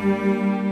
Música